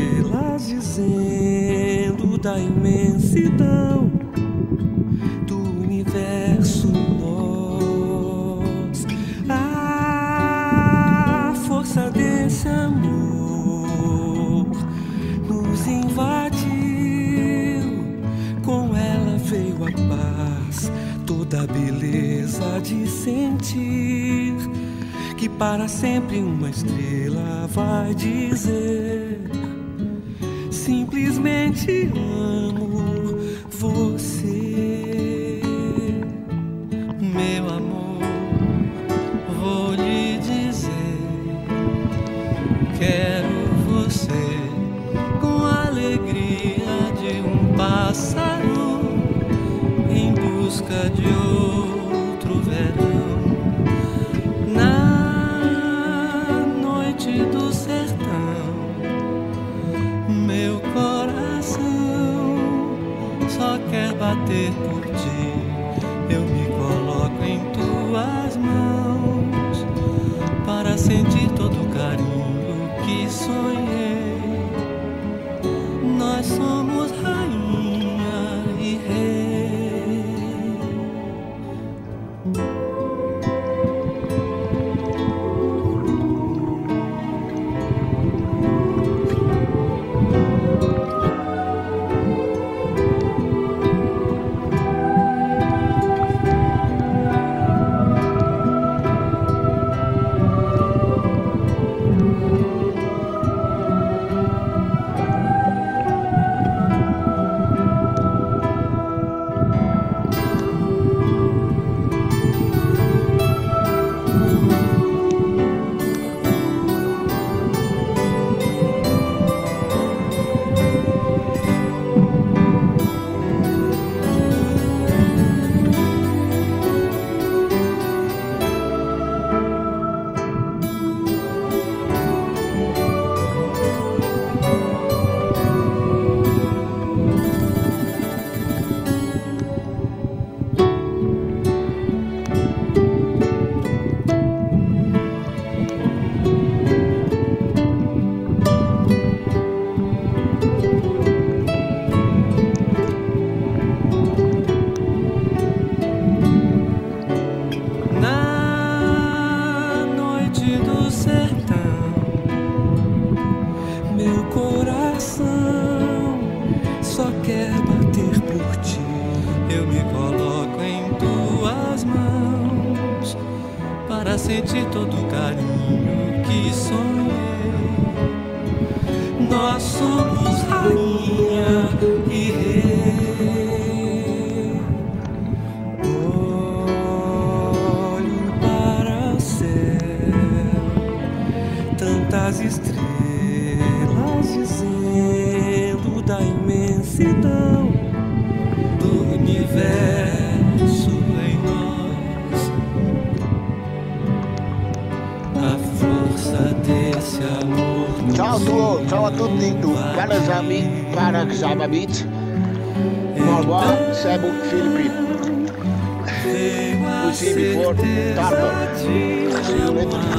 estrelas dizendo da imensidão do universo nós. A força desse amor nos invadiu. Com ela veio a paz, toda a beleza de sentir que para sempre uma estrela vai dizer: simplesmente amo você, meu amor. Vou lhe dizer: quero você com a alegria de um pássaro em busca de outro bater por ti. Eu me coloco em tuas mãos para sentir todo o carinho que sonhei. Nós somos quer bater por ti. Eu me coloco em tuas mãos para sentir todo o carinho que sonhei. Nós somos rainha e rei. Olho para o céu, tantas estrelas dizendo da imensidão do universo em nós. A força desse amor. Ciao a tutti, ciao a tutti, tu Paras Ami, Paras Amabit, Malwa, Cebu, Filipin. Veio a Pussy before certeza Tartar. de